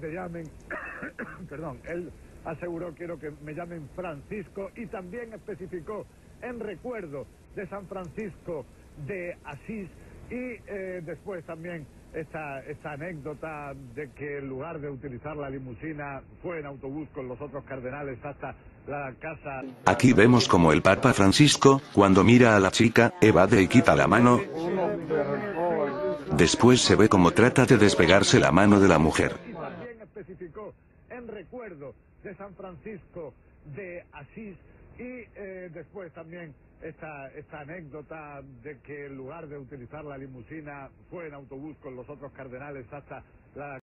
que llamen, perdón, él aseguró quiero que me llamen Francisco y también especificó en recuerdo de San Francisco de Asís y eh, después también esta, esta anécdota de que en lugar de utilizar la limusina fue en autobús con los otros cardenales hasta la casa. Aquí vemos como el Papa Francisco, cuando mira a la chica, evade y quita la mano. Después se ve como trata de despegarse la mano de la mujer. En recuerdo de San Francisco de Asís y eh, después también esta, esta anécdota de que en lugar de utilizar la limusina fue en autobús con los otros cardenales hasta la